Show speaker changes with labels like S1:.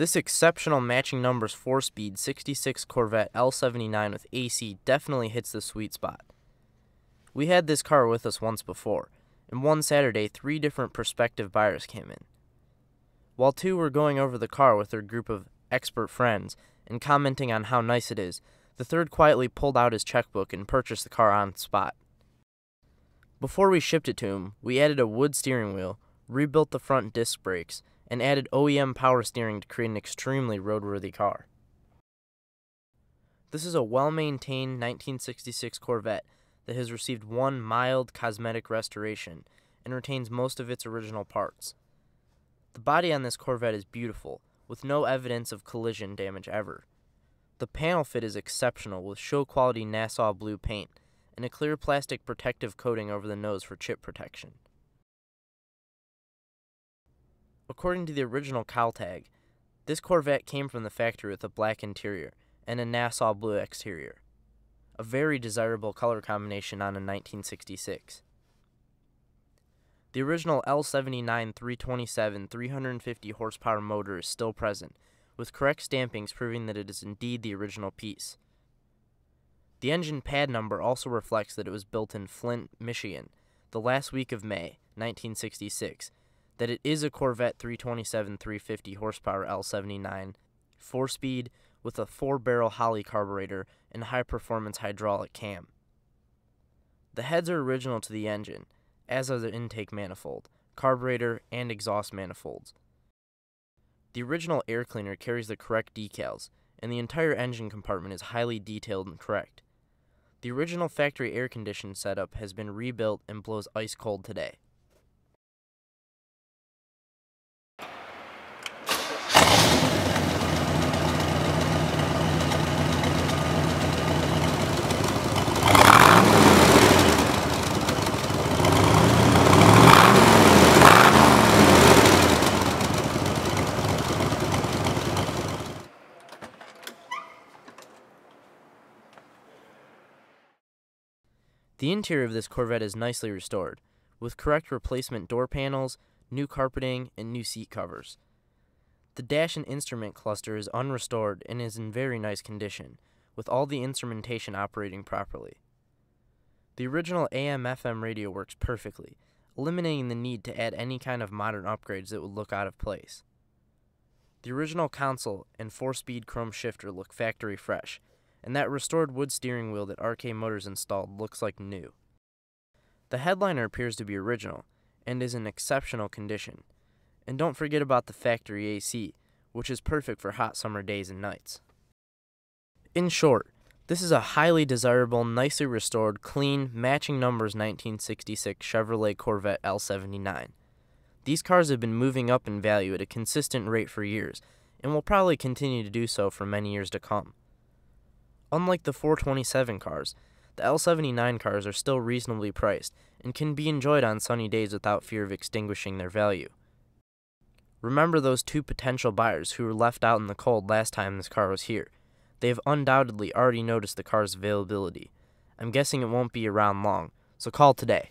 S1: This exceptional matching numbers 4 speed 66 Corvette L79 with AC definitely hits the sweet spot. We had this car with us once before, and one Saturday, three different prospective buyers came in. While two were going over the car with their group of expert friends and commenting on how nice it is, the third quietly pulled out his checkbook and purchased the car on spot. Before we shipped it to him, we added a wood steering wheel, rebuilt the front disc brakes, and added OEM power steering to create an extremely roadworthy car. This is a well maintained 1966 Corvette that has received one mild cosmetic restoration and retains most of its original parts. The body on this Corvette is beautiful, with no evidence of collision damage ever. The panel fit is exceptional with show quality Nassau blue paint and a clear plastic protective coating over the nose for chip protection. According to the original cowl tag, this Corvette came from the factory with a black interior and a Nassau blue exterior, a very desirable color combination on a 1966. The original L79 327 350 horsepower motor is still present, with correct stampings proving that it is indeed the original piece. The engine pad number also reflects that it was built in Flint, Michigan, the last week of May 1966, that it is a Corvette 327 350 horsepower L79, 4 speed with a 4 barrel Holley carburetor and high performance hydraulic cam. The heads are original to the engine, as are the intake manifold, carburetor, and exhaust manifolds. The original air cleaner carries the correct decals, and the entire engine compartment is highly detailed and correct. The original factory air conditioning setup has been rebuilt and blows ice cold today. The interior of this Corvette is nicely restored, with correct replacement door panels, new carpeting, and new seat covers. The dash and instrument cluster is unrestored and is in very nice condition, with all the instrumentation operating properly. The original AM FM radio works perfectly, eliminating the need to add any kind of modern upgrades that would look out of place. The original console and 4 speed chrome shifter look factory fresh, and that restored wood steering wheel that RK Motors installed looks like new. The headliner appears to be original and is in exceptional condition. And don't forget about the factory AC, which is perfect for hot summer days and nights. In short, this is a highly desirable, nicely restored, clean, matching numbers 1966 Chevrolet Corvette L79. These cars have been moving up in value at a consistent rate for years, and will probably continue to do so for many years to come. Unlike the 427 cars, the L79 cars are still reasonably priced and can be enjoyed on sunny days without fear of extinguishing their value. Remember those two potential buyers who were left out in the cold last time this car was here. They have undoubtedly already noticed the car's availability. I'm guessing it won't be around long, so call today.